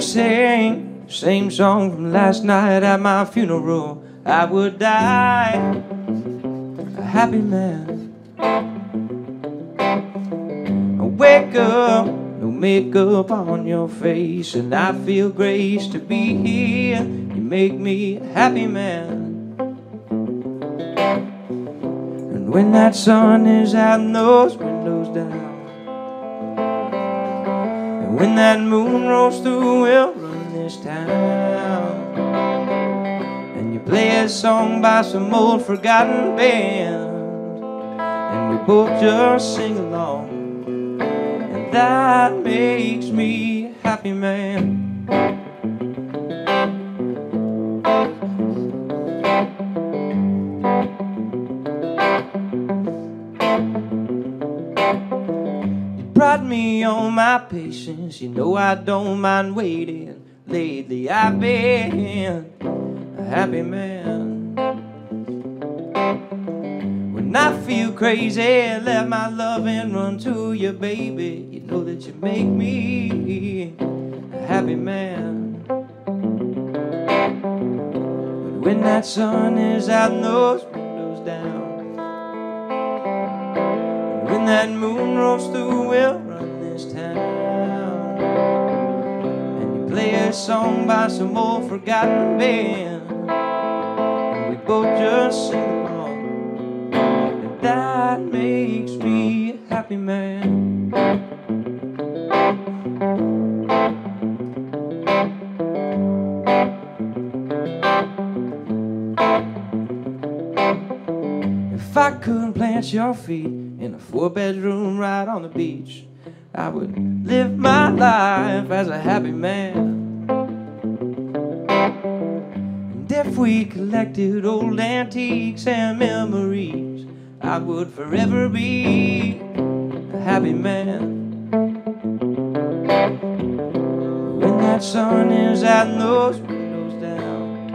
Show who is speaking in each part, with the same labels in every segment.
Speaker 1: sang same song from last night at my funeral, I would die a happy man. I wake up, no makeup on your face, and I feel grace to be here. You make me a happy man. And when that sun is out and those windows down. When that moon rolls through, we'll run this town. And you play a song by some old forgotten band. And we both just sing along. And that makes me happy man. Brought me on my patience. You know I don't mind waiting. Lately I've been a happy man. When I feel crazy, let my loving run to you, baby. You know that you make me a happy man. But when that sun is out and those windows down. When that moon rolls through, we'll run this town. And you play a song by some old forgotten band. And we both just sing along. And that makes me a happy man. If I couldn't plant your feet in a four bedroom right on the beach, I would live my life as a happy man. And if we collected old antiques and memories, I would forever be a happy man. When that sun is out and those windows down,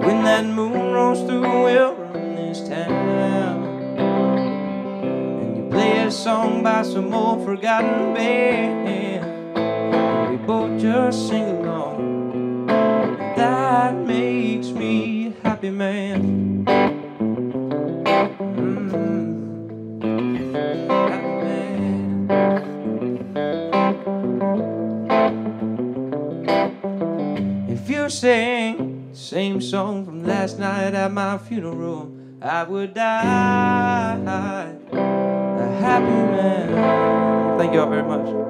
Speaker 1: when that moon rolls through, we'll run this town. Song by some old forgotten band. And we both just sing along. That makes me happy man. Mm. Happy man. If you sing the same song from last night at my funeral, I would die happy man. Thank you all very much.